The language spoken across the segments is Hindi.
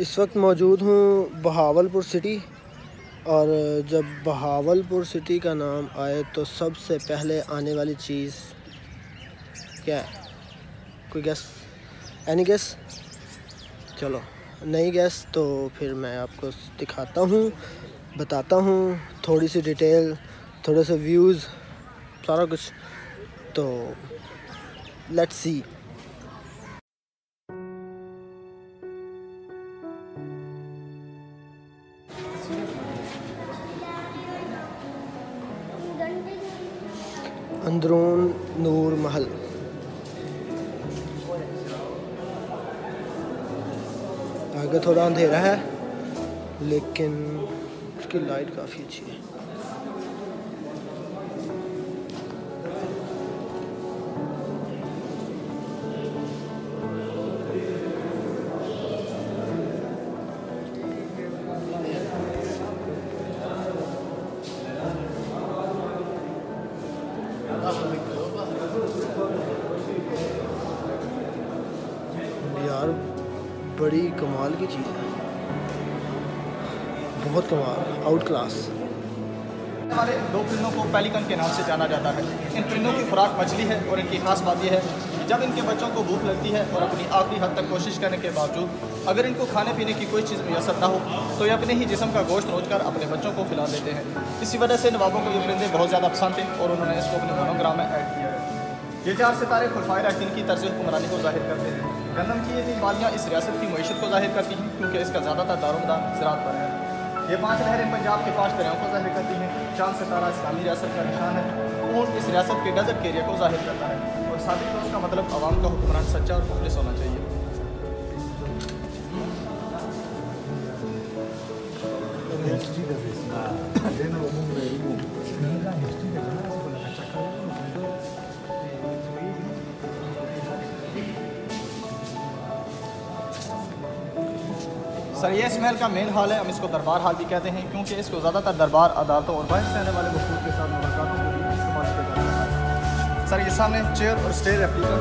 इस वक्त मौजूद हूँ बहावलपुर सिटी और जब बहावलपुर सिटी का नाम आए तो सबसे पहले आने वाली चीज़ क्या है? कोई गैस एनी गैस चलो नई गैस तो फिर मैं आपको दिखाता हूँ, बताता हूँ थोड़ी सी डिटेल थोड़े से व्यूज़ सारा कुछ। तो लेट्स सी अंदरून नूर महल। आगे थोड़ा अंधेरा है लेकिन उसकी लाइट काफ़ी अच्छी है। बड़ी कमाल की चीज़ है। बहुत कमाल आउट क्लास हमारे दो परिंदों को पेलिकन के नाम से जाना जाता है। इन परिंदों की खुराक मछली है और इनकी खास बात यह है, जब इनके बच्चों को भूख लगती है और अपनी आखिरी हद तक कोशिश करने के बावजूद अगर इनको खाने पीने की कोई चीज़ मैसर ना हो तो ये अपने ही जिसम का गोश्त रोज अपने बच्चों को खिला देते हैं। इसी वजह से नवाबों को ये परिंदे बहुत ज़्यादा पसंद थे और उन्होंने इसको अपने मनोग्राम में ऐड किया है। ये चार सितारे खुलफाए रखीन की तर्ज हुक्मरानी को ज़ाहिर करते हैं। गंदम की ये तीन वालियाँ इस रियासत की मीशत को ज़ाहिर करती हैं, क्योंकि इसका ज़्यादातर दारोमदार ज़रात पर है। ये पाँच लहरें पंजाब के पाँच दरियाओं को ज़ाहिर करती हैं, चाँद सितारा इस्लामी रियासत का निशान है ऊँट इस रियासत के डेजर्ट एरिया को ज़ाहिर करता है। और साबित उसका मतलब आवाम का हुक्मरान सच्चा और मुखलिस होना चाहिए। सर, ये इस महल का मेन हाल है। हम इसको दरबार हॉल भी कहते हैं, क्योंकि इसको ज़्यादातर दरबार, अदालतों और बाहर से आने वाले वकूल के साथ मुलाकातों भी इस्तेमाल किया जाता है। सर, ये सामने चेयर और स्टेज रेप्लिका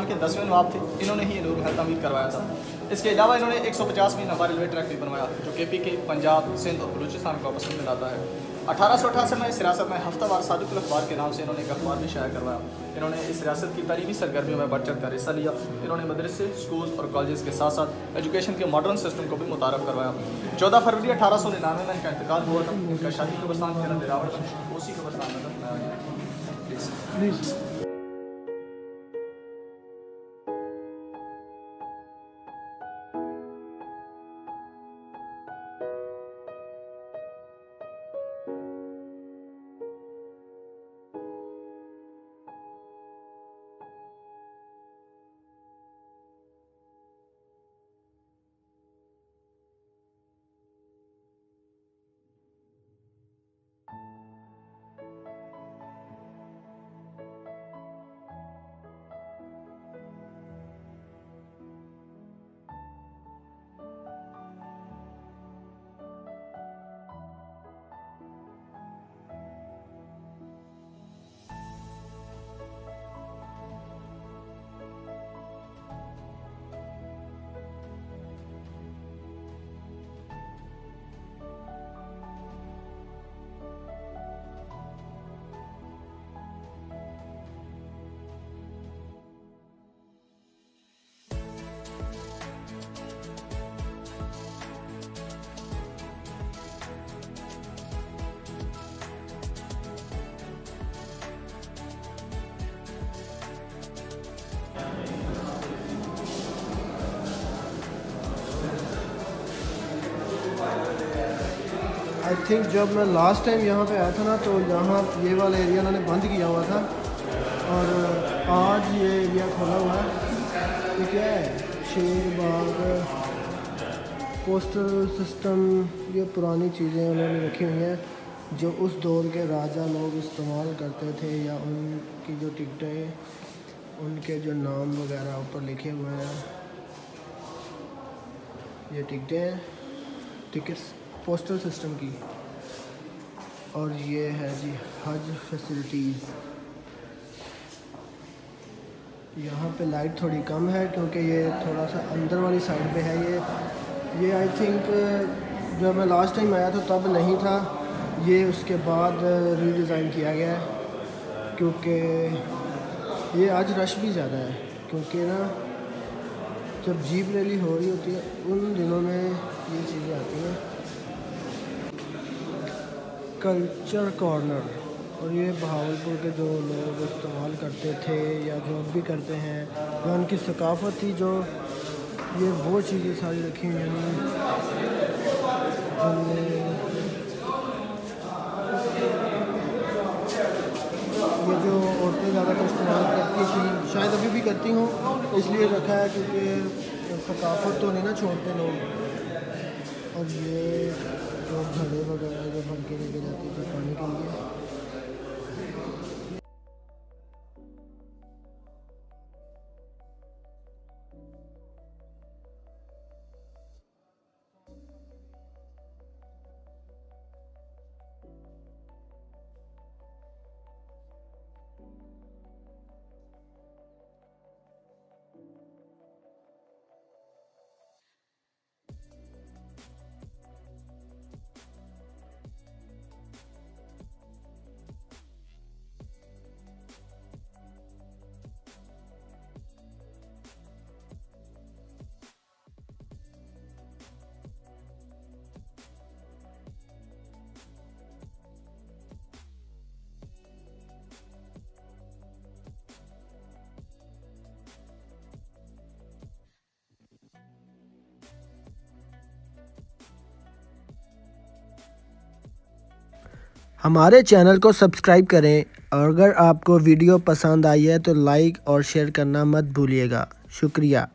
इस के दसवें नवाब थे। इन्होंने ही नूर महल तमीर करवाया था। इसके अलावा इन्होंने एक सौ पचासवीं नंबर रेलवे ट्रैक भी बनवाया, जो के पी के पंजाब, सिंध और बलूचिस्तान को आपस में मिलाता है। अठारह सौ अठासी में इस रियासत में हफ्तावार सादिक अखबार के नाम से इन्होंने एक अखबार भी शाया करवाया। इन्होंने इस रियासत की तलीमी सरगर्मियों में बढ़ चढ़ कर हिस्सा लिया। इन्होंने मदरसे स्कूल और कॉलेज के साथ साथ एजुकेशन के मॉडर्न सिस्टम को भी मुतारफ करवाया। चौदह फरवरी अठारह सौ निन्यानवे में इनका इंतकाल हुआ था। इनका शादी कब्रस्तान के दिरावट उसी कब्रस्तान में आई थिंक जब मैं लास्ट टाइम यहाँ पे आया था ना तो यहाँ ये वाला एरिया उन्होंने बंद किया हुआ था। और आज ये एरिया खोला हुआ है। क्या है? शेर बाग पोस्टल सिस्टम ये पुरानी चीज़ें उन्होंने रखी हुई हैं, जो उस दौर के राजा लोग इस्तेमाल करते थे या उनकी जो टिकटें, उनके जो नाम वगैरह ऊपर लिखे हुए हैं। ये टिकटें टिकट्स पोस्टल सिस्टम की। और ये है जी हज फैसिलिटीज़ यहाँ पे लाइट थोड़ी कम है क्योंकि ये थोड़ा सा अंदर वाली साइड पे है ये। ये आई थिंक जब मैं लास्ट टाइम आया था तब नहीं था। ये उसके बाद रीडिज़ाइन किया गया है क्योंकि ये आज रश भी ज़्यादा है। क्योंकि ना, जब जीप रैली हो रही होती है, उन दिनों में ये चीज़ें आती हैं कल्चर कॉर्नर। और ये बहावलपुर के जो लोग इस्तेमाल करते थे या जो भी करते हैं, या उनकी सकाफ़त थी जो ये वो चीज़ें सारी रखी हुई हैं। ये जो औरतें ज़्यादातर इस्तेमाल करती थी, शायद अभी भी करती हूँ, इसलिए रखा है क्योंकि सकाफत तो नहीं ना छोड़ते लोग। और ये घड़े वगैरह जो भर के लेके जाती थे पानी के लिए। हमारे चैनल को सब्सक्राइब करें और अगर आपको वीडियो पसंद आई है तो लाइक और शेयर करना मत भूलिएगा। शुक्रिया।